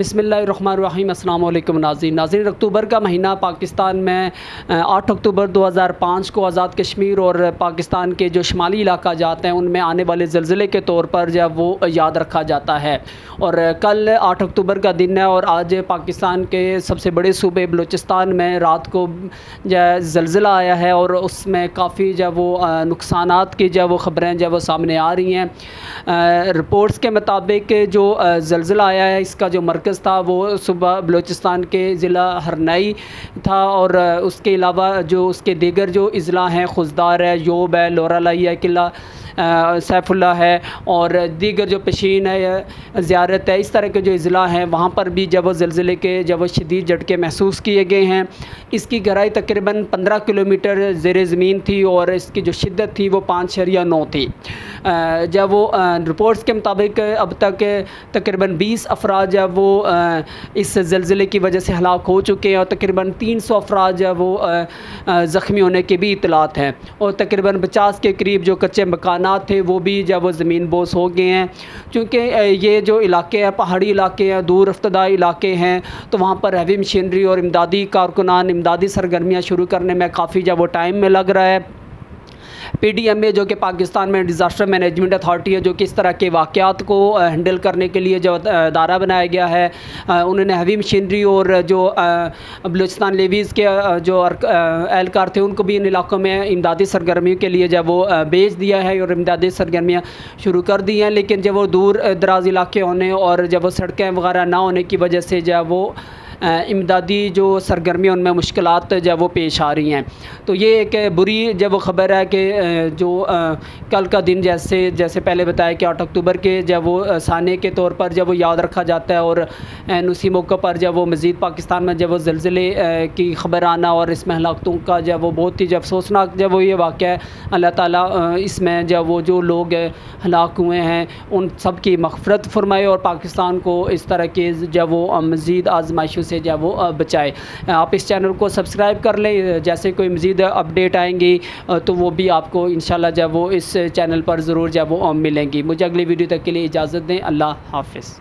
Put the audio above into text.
بسم اللہ الرحمن الرحیم، السلام علیکم ناظرین۔ ناظرین، اکتوبر کا مہینہ پاکستان میں آٹھ اکتوبر دو ہزار پانچ کو آزاد کشمیر اور پاکستان کے جو شمالی علاقہ جاتے ہیں، ان میں آنے والے زلزلے کے طور پر جو وہ یاد رکھا جاتا ہے۔ اور کل آٹھ اکتوبر کا دن ہے اور آج پاکستان کے سب سے بڑے صوبے بلوچستان میں رات کو جو زلزلہ آیا ہے اور اس میں کافی جو وہ نقصانات کی جو وہ خبریں جو وہ سامنے آ رہی ہیں۔ رپورٹس کے مطابق جو زلزلہ آیا ہے، اس کا جو مرکز تھا، وہ صبح بلوچستان کے ضلع ہرنائی تھا اور اس کے علاوہ جو اس کے دیگر جو اضلاع ہیں خزدار ہے، یوب ہے لورالائی ہے، قلعہ سیف اللہ ہے اور دیگر جو پشین ہے، زیارت ہے، اس طرح کے جو اضلاع ہیں، وہاں پر بھی جب وہ زلزلے کے، جب وہ شدید جھٹکے محسوس کیے گئے ہیں، اس کی گہرائی تقریباً پندرہ کلومیٹر زیر زمین تھی اور اس کی جو شدت تھی، وہ پانچ شریعہ نو تھی۔ جب وہ رپورٹس کے مطابق اب تک تقریباً بیس افراد جب وہ اس زلزلے کی وجہ سے ہلاک ہو چکے ہیں اور تقریباً تین سو افراد جب وہ زخمی ہونے کے بھی اطلاعات ہیں۔ اور تقریباً پچاس کے قریب جو کچے مکان امکانات تھے، وہ بھی جب وہ زمین بوس ہو گئے ہیں۔ چونکہ یہ جو علاقے ہیں، پہاڑی علاقے ہیں، دور افتدہ علاقے ہیں، تو وہاں پر ہیوی مشینری اور امدادی کارکنان، امدادی سرگرمیاں شروع کرنے میں کافی جب وہ ٹائم میں لگ رہا ہے۔ پی ڈی ایم اے جو کہ پاکستان میں ڈیزاسٹر مینجمنٹ اتھارٹی ہے، جو کہ اس طرح کے واقعات کو ہینڈل کرنے کے لیے جو ادارہ بنایا گیا ہے۔ انہوں نے ہیوی مشینری اور جو بلوچستان لیویز کے جو اہلکار تھے، ان کو بھی ان علاقوں میں امدادی سرگرمیوں کے لیے جب وہ بیچ دیا ہے اور امدادی سرگرمیاں شروع کر دی ہیں۔ لیکن جب وہ دور دراز علاقے ہونے اور جب وہ سڑکیں وغیرہ نہ ہونے کی وجہ سے جب وہ امدادی جو سرگرمیاں ان میں مشکلات جب وہ پیش آ رہی ہیں تو یہ ایک بری جب وہ خبر ہے کہ جو کل کا دن جیسے جیسے پہلے بتایا کہ آٹھ اکتوبر کے جب وہ سانے کے طور پر جب وہ یاد رکھا جاتا ہے اور اسی موقع پر جب وہ مزید پاکستان میں جب وہ زلزلے کی خبر آنا اور اس میں ہلاکتوں کا جب وہ بہت ہی جب افسوسناک جب وہ یہ واقعہ ہے اللہ تعالیٰ اس میں جب وہ جو لوگ ہلاک ہوئے ہیں ان سب کی مغفرت فرمائے اور پاکستان کو اس طرح کے جب وہ مزید آزمائشوں سے جا وہ بچائے۔ آپ اس چینل کو سبسکرائب کر لیں جیسے کوئی مزید اپڈیٹ آئیں گی تو وہ بھی آپ کو انشاءاللہ جب وہ اس چینل پر ضرور جب وہ ملیں گی۔ مجھے اگلی ویڈیو تک کے لیے اجازت دیں۔ اللہ حافظ۔